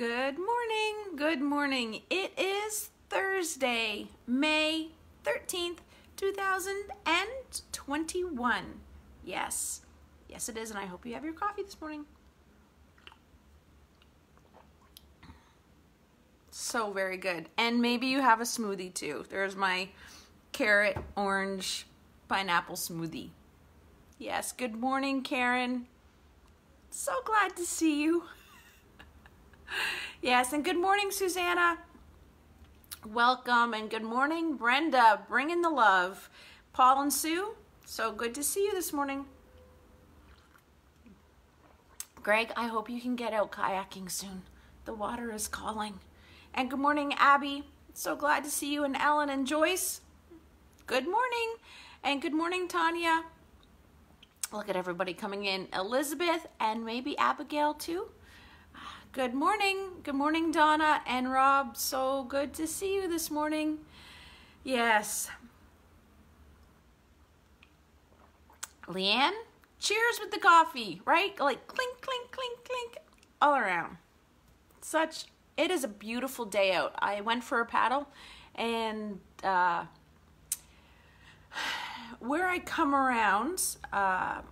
Good morning. Good morning. It is Thursday, May 13th, 2021. Yes. Yes, it is, and I hope you have your coffee this morning. So very good. And maybe you have a smoothie too. There's my carrot, orange, pineapple smoothie. Yes, good morning, Karen. So glad to see you. yes, and good morning, Susanna. Welcome, and good morning, Brenda. Bring in the love. Paul and Sue, so good to see you this morning. Greg, I hope you can get out kayaking soon. The water is calling. And good morning, Abby. So glad to see you, and Ellen and Joyce. Good morning. And good morning, Tanya. Look at everybody coming in. Elizabeth and maybe Abigail too. Good morning. Good morning, Donna and Rob. So good to see you this morning. Yes. Leanne, cheers with the coffee, right? Like clink, clink, clink, clink, all around. Such, it is a beautiful day out. I went for a paddle and uh, where I come around, uh,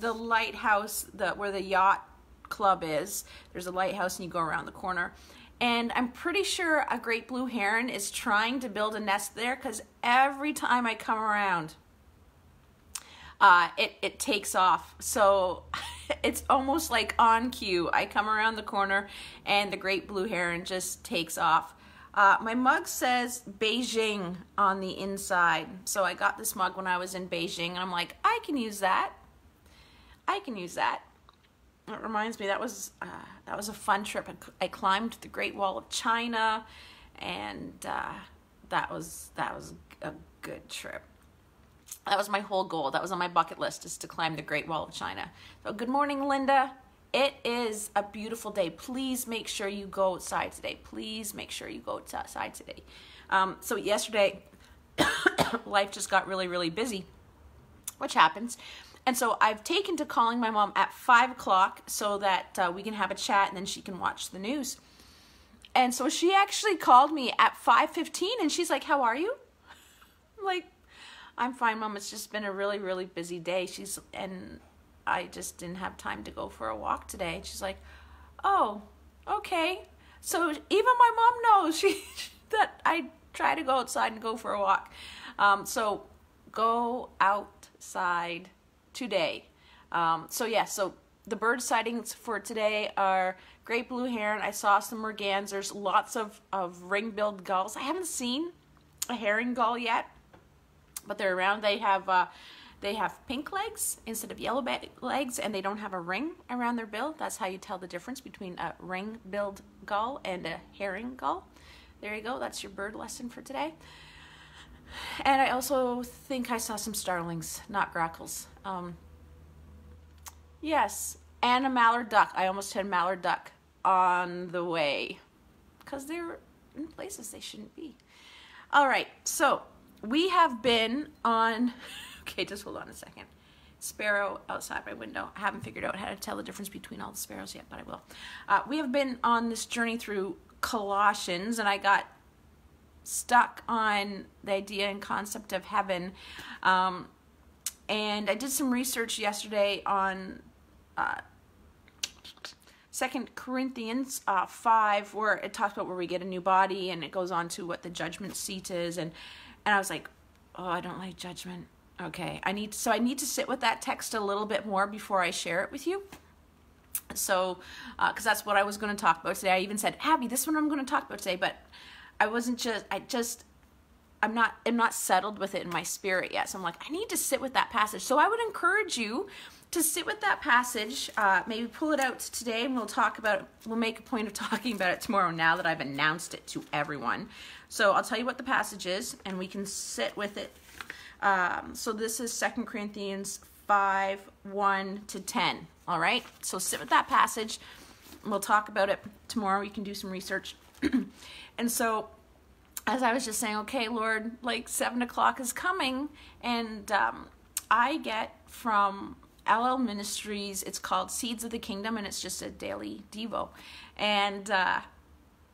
the lighthouse, the where the yacht club is, there's a lighthouse and you go around the corner. And I'm pretty sure a great blue heron is trying to build a nest there because every time I come around, uh, it, it takes off. So it's almost like on cue. I come around the corner and the great blue heron just takes off. Uh, my mug says Beijing on the inside. So I got this mug when I was in Beijing and I'm like, I can use that. I can use that. It reminds me that was uh, that was a fun trip. I climbed the Great Wall of China, and uh, that was that was a good trip. That was my whole goal. That was on my bucket list is to climb the Great Wall of China. So good morning, Linda. It is a beautiful day. Please make sure you go outside today. Please make sure you go outside today. Um, so yesterday, life just got really, really busy, which happens. And so I've taken to calling my mom at five o'clock so that uh, we can have a chat and then she can watch the news. And so she actually called me at 5:15 and she's like, "How are you?" I'm like, "I'm fine, mom. It's just been a really, really busy day." She's and I just didn't have time to go for a walk today. She's like, "Oh, okay." So even my mom knows she that I try to go outside and go for a walk. Um, so go outside today. Um, so yeah, so the bird sightings for today are great blue heron. I saw some mergansers, lots of, of ring-billed gulls. I haven't seen a herring gull yet, but they're around. They have uh, they have pink legs instead of yellow legs, and they don't have a ring around their bill. That's how you tell the difference between a ring-billed gull and a herring gull. There you go. That's your bird lesson for today. And I also think I saw some starlings, not grackles. Um, yes, and a mallard duck. I almost had mallard duck on the way because they're in places they shouldn't be. All right, so we have been on. Okay, just hold on a second. Sparrow outside my window. I haven't figured out how to tell the difference between all the sparrows yet, but I will. Uh, we have been on this journey through Colossians, and I got stuck on the idea and concept of heaven. Um, and I did some research yesterday on uh, Second Corinthians uh, 5, where it talks about where we get a new body, and it goes on to what the judgment seat is. And, and I was like, oh, I don't like judgment. Okay, I need so I need to sit with that text a little bit more before I share it with you. So, because uh, that's what I was going to talk about today. I even said, Abby, this one I'm going to talk about today, but I wasn't just I just I'm not I'm not settled with it in my spirit yet. So I'm like I need to sit with that passage. So I would encourage you to sit with that passage. Uh, maybe pull it out today, and we'll talk about. We'll make a point of talking about it tomorrow. Now that I've announced it to everyone, so I'll tell you what the passage is, and we can sit with it. Um, so this is Second Corinthians five one to ten. All right. So sit with that passage. We'll talk about it tomorrow. You can do some research. And so as I was just saying, okay, Lord, like seven o'clock is coming, and um, I get from Ellel Ministries. It's called Seeds of the Kingdom, and it's just a daily devo. And uh,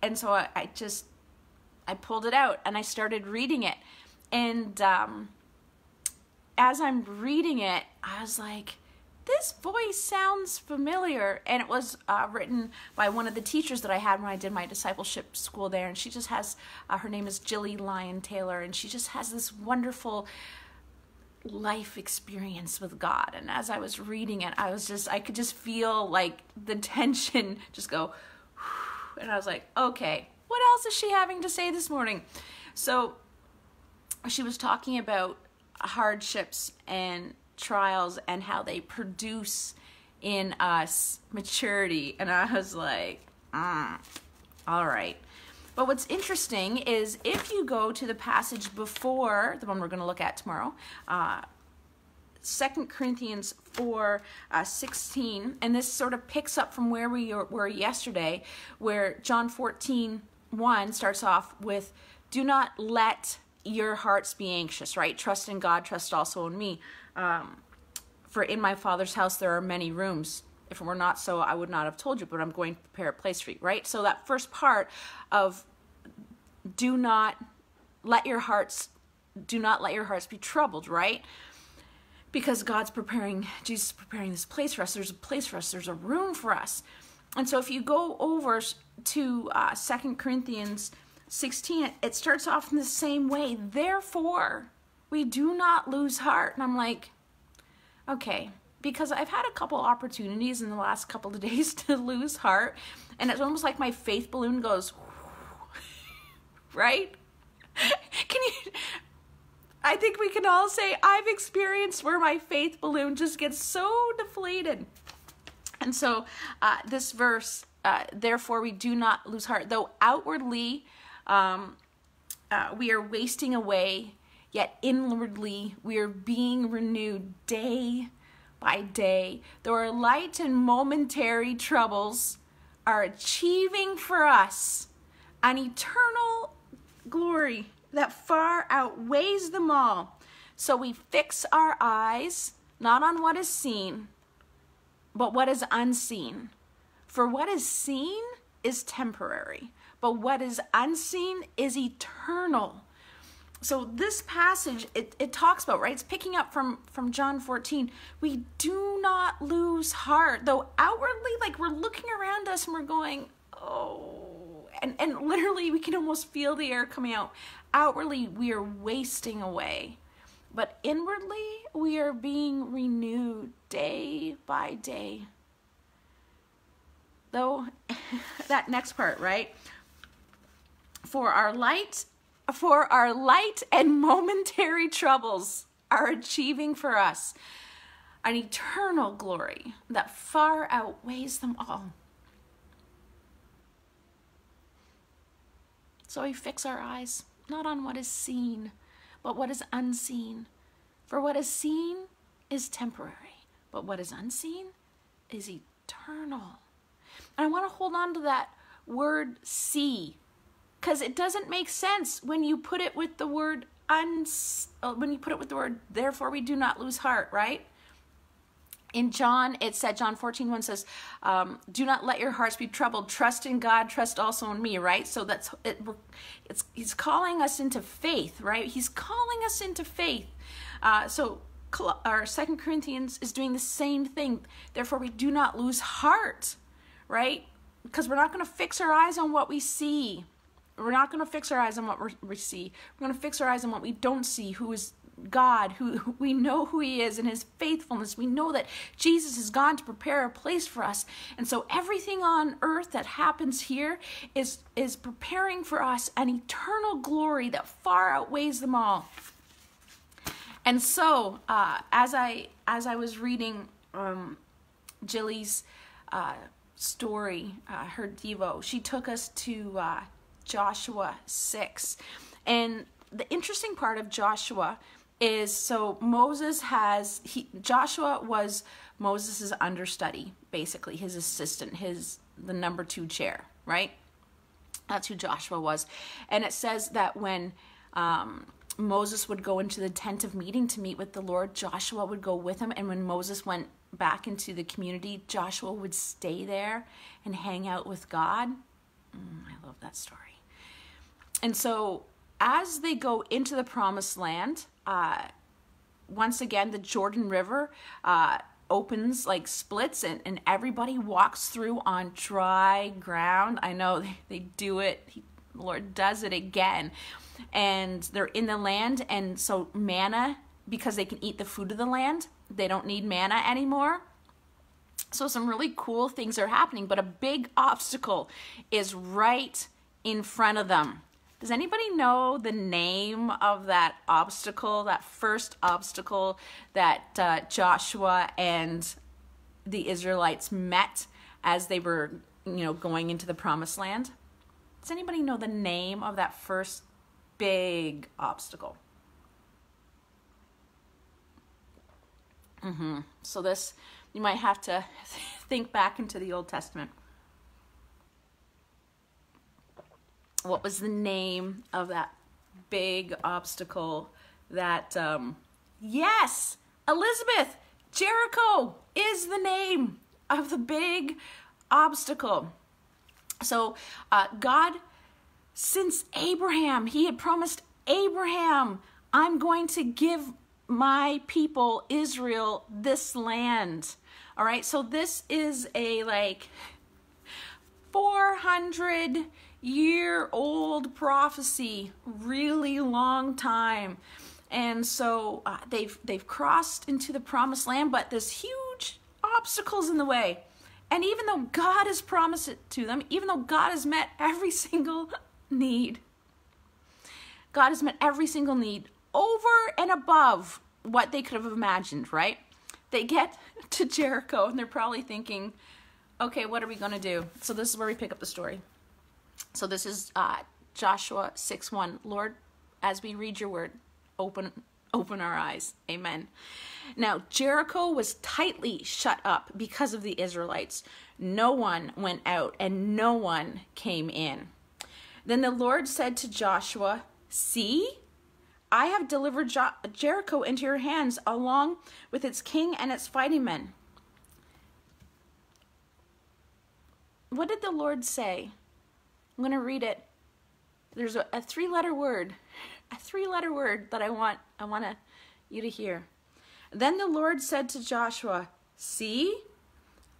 and so I, I just I pulled it out and I started reading it. And um, as I'm reading it, I was like, this voice sounds familiar. And it was uh, written by one of the teachers that I had when I did my discipleship school there. And she just has, uh, her name is Jilly Lyon Taylor, and she just has this wonderful life experience with God. And as I was reading it, I was just, I could just feel like the tension just go, and I was like, okay, what else is she having to say this morning? So she was talking about hardships and trials and how they produce in us maturity. And I was like, mm, all right. But what's interesting is if you go to the passage before the one we're going to look at tomorrow, uh, 2 Corinthians 4 uh, 16, and this sort of picks up from where we were yesterday, where John 14 1 starts off with, Do not let your hearts be anxious, right? Trust in God, trust also in me. Um, for in my Father's house there are many rooms. If it were not so, I would not have told you, but I'm going to prepare a place for you, right? So that first part of do not let your hearts do not let your hearts be troubled, right? Because God's preparing, Jesus is preparing this place for us. There's a place for us. There's a room for us. And so if you go over to uh, 2 Corinthians 16, it starts off in the same way. Therefore, we do not lose heart. And I'm like, okay, because I've had a couple opportunities in the last couple of days to lose heart, and it's almost like my faith balloon goes, right? Can you? I think we can all say I've experienced where my faith balloon just gets so deflated. And so, uh, this verse, uh, therefore, we do not lose heart, though outwardly um, uh, we are wasting away yet inwardly we are being renewed day by day. Though our light and momentary troubles are achieving for us an eternal glory that far outweighs them all. So we fix our eyes not on what is seen, but what is unseen. For what is seen is temporary, but what is unseen is eternal so this passage it, it talks about right it's picking up from from john 14 we do not lose heart though outwardly like we're looking around us and we're going oh and and literally we can almost feel the air coming out. Outwardly we are wasting away but inwardly we are being renewed day by day. Though that next part right? For our light for our light and momentary troubles are achieving for us an eternal glory that far outweighs them all. So we fix our eyes not on what is seen, but what is unseen. For what is seen is temporary, but what is unseen is eternal. And I want to hold on to that word see because it doesn't make sense when you put it with the word uns uh, when you put it with the word therefore we do not lose heart right? In john it said john 14 1 says um, do not let your hearts be troubled. Trust in god. Trust also in me right? So that's it it's he's calling us into faith right? He's calling us into faith. Uh, so our second corinthians is doing the same thing. Therefore we do not lose heart right? Because we're not going to fix our eyes on what we see we're not going to fix our eyes on what we see. We're going to fix our eyes on what we don't see, who is God, who, we know who He is and His faithfulness. We know that Jesus has gone to prepare a place for us. And so everything on earth that happens here is, is preparing for us an eternal glory that far outweighs them all. And so, uh, as I as I was reading um, Jilly's uh, story, uh, her Devo, she took us to uh, Joshua 6. And the interesting part of Joshua is so Moses has he Joshua was Moses's understudy, basically his assistant, his the number 2 chair, right? That's who Joshua was. And it says that when um, Moses would go into the tent of meeting to meet with the Lord, Joshua would go with him. And when Moses went back into the community, Joshua would stay there and hang out with God. Mm, I love that story. And so, as they go into the promised land, uh, once again, the Jordan River uh, opens, like splits, and, and everybody walks through on dry ground. I know they, they do it, he, the Lord does it again. And they're in the land, and so manna, because they can eat the food of the land, they don't need manna anymore. So, some really cool things are happening, but a big obstacle is right in front of them. Does anybody know the name of that obstacle, that first obstacle that uh, Joshua and the Israelites met as they were, you know, going into the promised land? Does anybody know the name of that first big obstacle? Mm-hmm. So this, you might have to think back into the Old Testament. What was the name of that big obstacle that, um, yes, Elizabeth, Jericho is the name of the big obstacle. So, uh, God, since Abraham, he had promised Abraham, I'm going to give my people Israel this land. All right, so this is a like 400 year old prophecy, really long time. And so uh, they've they've crossed into the promised land, but there's huge obstacles in the way. And even though God has promised it to them, even though God has met every single need, God has met every single need over and above what they could have imagined, right? They get to Jericho and they're probably thinking, okay, what are we going to do? So this is where we pick up the story. So this is uh, Joshua 6 1. Lord, as we read your word, open open our eyes. Amen. Now, Jericho was tightly shut up because of the Israelites. No one went out and no one came in. Then the Lord said to Joshua, See, I have delivered Jericho into your hands, along with its king and its fighting men. What did the Lord say? I'm going to read it. There's a, a three letter word, a three letter word that I want, I want to, you to hear. Then the Lord said to Joshua, See,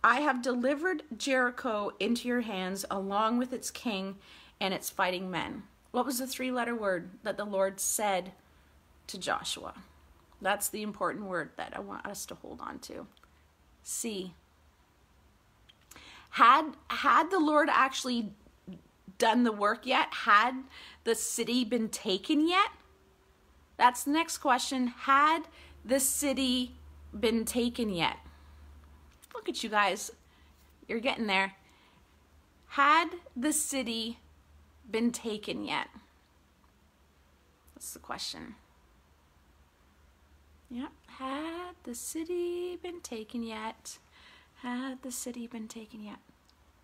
I have delivered Jericho into your hands along with its king and its fighting men. What was the three letter word that the Lord said to Joshua? That's the important word that I want us to hold on to. See. Had had the Lord actually done the work yet? Had the city been taken yet? That's the next question. Had the city been taken yet? Look at you guys. You're getting there. Had the city been taken yet? That's the question. Yep. Had the city been taken yet? Had the city been taken yet?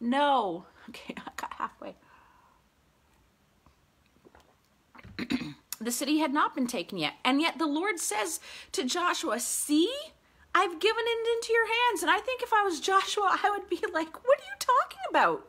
No. Okay, I got halfway. The city had not been taken yet. And yet the Lord says to Joshua, See, I've given it into your hands. And I think if I was Joshua, I would be like, What are you talking about?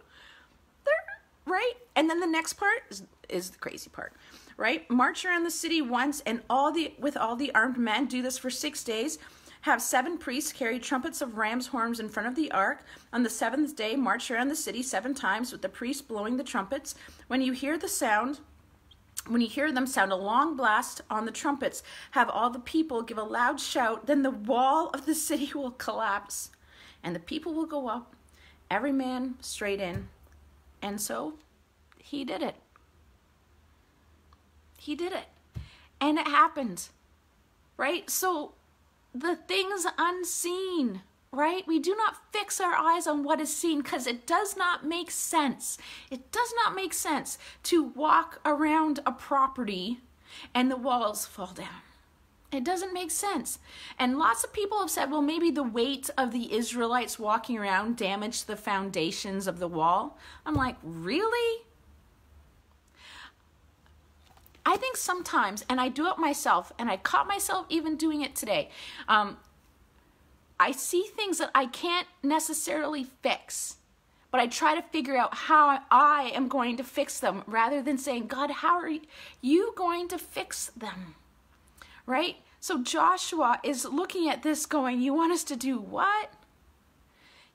right? And then the next part is, is the crazy part, right? March around the city once and all the with all the armed men, do this for six days. Have seven priests carry trumpets of ram's horns in front of the ark. On the seventh day, march around the city seven times with the priests blowing the trumpets. When you hear the sound, when you hear them sound a long blast on the trumpets, have all the people give a loud shout, then the wall of the city will collapse, and the people will go up, every man straight in, and so he did it. He did it. And it happened. Right? So the things unseen, right? We do not fix our eyes on what is seen because it does not make sense. It does not make sense to walk around a property and the walls fall down. It doesn't make sense. And lots of people have said, well, maybe the weight of the Israelites walking around damaged the foundations of the wall. I'm like, really? I think sometimes, and I do it myself, and I caught myself even doing it today. Um, I see things that I can't necessarily fix, but I try to figure out how I am going to fix them rather than saying, God, how are you going to fix them? Right? So Joshua is looking at this going, You want us to do what?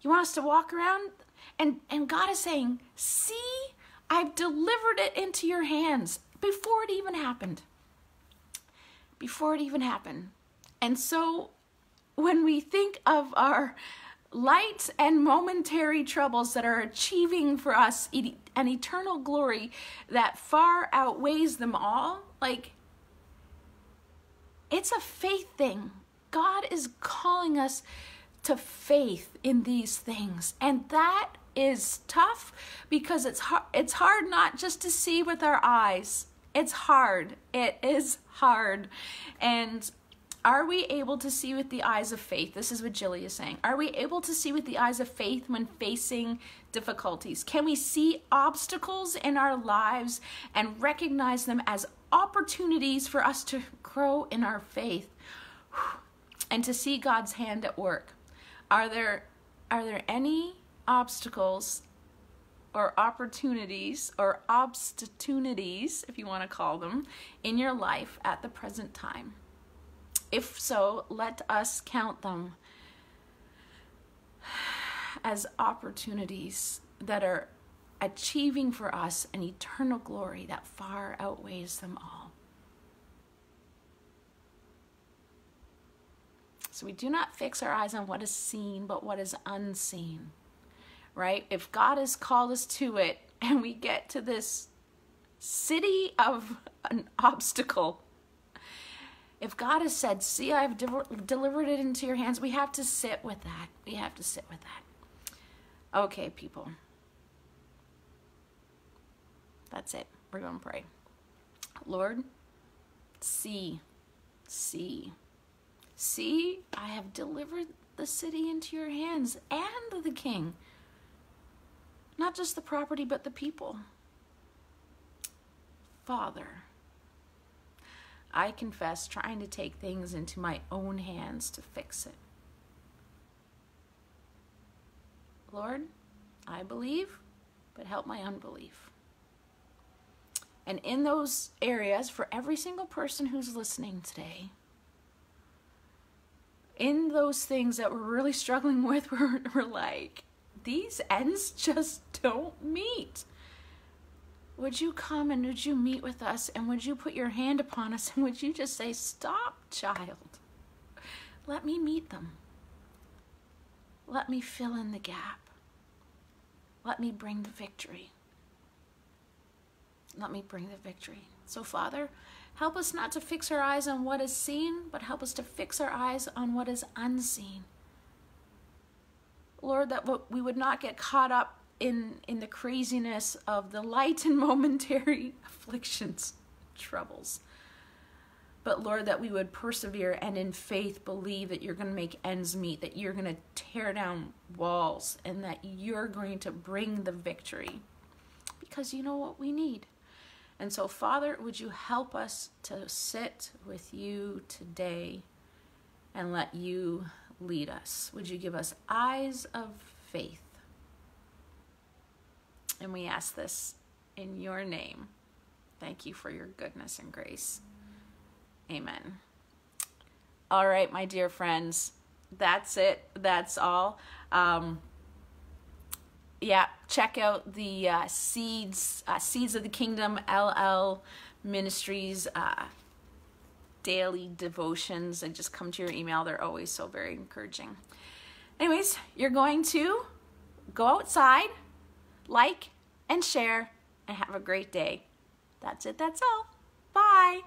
You want us to walk around? And, and God is saying, See, I've delivered it into your hands before it even happened. Before it even happened. And so when we think of our light and momentary troubles that are achieving for us an eternal glory that far outweighs them all, like it's a faith thing. God is calling us to faith in these things. And that is tough because it's hard, it's hard not just to see with our eyes. It's hard. It is hard. And are we able to see with the eyes of faith? This is what Jilly is saying. Are we able to see with the eyes of faith when facing difficulties? Can we see obstacles in our lives and recognize them as opportunities for us to grow in our faith and to see God's hand at work? Are there are there any obstacles or opportunities or obstunities, if you want to call them, in your life at the present time? If so, let us count them as opportunities that are achieving for us an eternal glory that far outweighs them all. So we do not fix our eyes on what is seen, but what is unseen. Right? If God has called us to it and we get to this city of an obstacle, if God has said, See, I've de- delivered it into your hands, we have to sit with that. We have to sit with that. Okay, people. That's it. We're going to pray. Lord, see, see, see, I have delivered the city into your hands and the king. Not just the property, but the people. Father, I confess trying to take things into my own hands to fix it. Lord, I believe, but help my unbelief. And in those areas, for every single person who's listening today, in those things that we're really struggling with, we're, we're like, these ends just don't meet. Would you come and would you meet with us and would you put your hand upon us and would you just say, Stop, child. Let me meet them. Let me fill in the gap. Let me bring the victory. Let me bring the victory. So, Father, help us not to fix our eyes on what is seen, but help us to fix our eyes on what is unseen. Lord, that we would not get caught up in in the craziness of the light and momentary afflictions, troubles. But Lord, that we would persevere and in faith believe that you're going to make ends meet, that you're going to tear down walls, and that you're going to bring the victory. Because you know what we need. And so, Father, would you help us to sit with you today and let you lead us? Would you give us eyes of faith? And we ask this in your name. Thank you for your goodness and grace. Amen. All right, my dear friends, that's it. That's all. Um, yeah, check out the uh, Seeds uh, Seeds of the Kingdom Ellel Ministries uh, daily devotions and just come to your email. They're always so very encouraging. Anyways, you're going to go outside like, and share, and have a great day. That's it, that's all. Bye.